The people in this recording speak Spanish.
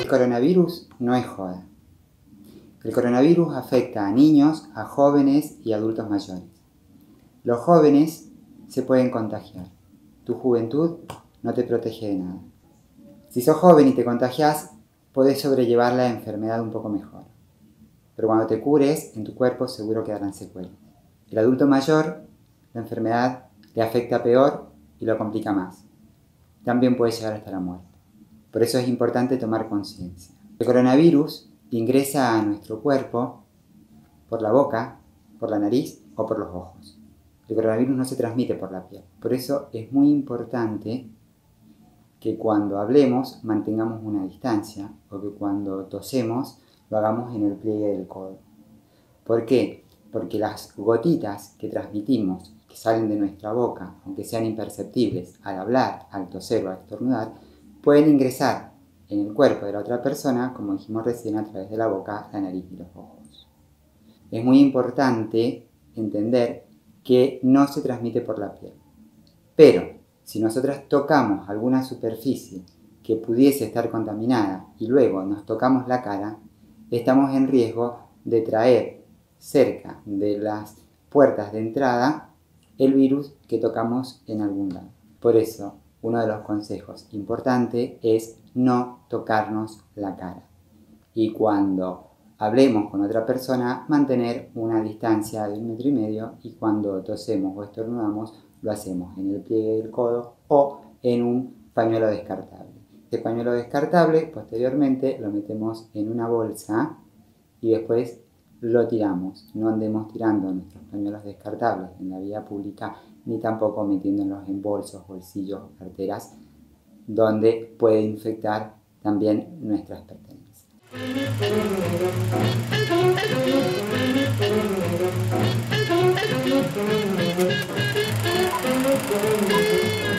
El coronavirus no es joda. El coronavirus afecta a niños, a jóvenes y adultos mayores. Los jóvenes se pueden contagiar. Tu juventud no te protege de nada. Si sos joven y te contagias, podés sobrellevar la enfermedad un poco mejor. Pero cuando te cures, en tu cuerpo seguro quedarán secuelas. El adulto mayor, la enfermedad le afecta peor y lo complica más. También puede llegar hasta la muerte. Por eso es importante tomar conciencia. El coronavirus ingresa a nuestro cuerpo por la boca, por la nariz o por los ojos. El coronavirus no se transmite por la piel. Por eso es muy importante que cuando hablemos mantengamos una distancia o que cuando tosemos lo hagamos en el pliegue del codo. ¿Por qué? Porque las gotitas que transmitimos, que salen de nuestra boca, aunque sean imperceptibles al hablar, al toser o al estornudar, pueden ingresar en el cuerpo de la otra persona, como dijimos recién, a través de la boca, la nariz y los ojos. Es muy importante entender que no se transmite por la piel. Pero si nosotras tocamos alguna superficie que pudiese estar contaminada y luego nos tocamos la cara, estamos en riesgo de traer cerca de las puertas de entrada el virus que tocamos en algún lado. Por eso, uno de los consejos importantes es no tocarnos la cara. Y cuando hablemos con otra persona, mantener una distancia de un metro y medio y cuando tosemos o estornudamos, lo hacemos en el pliegue del codo o en un pañuelo descartable. Este pañuelo descartable posteriormente lo metemos en una bolsa y después lo tiramos. No andemos tirando nuestros pañuelos descartables en la vía pública ni tampoco metiéndolos en bolsos, bolsillos o carteras donde puede infectar también nuestras pertenencias.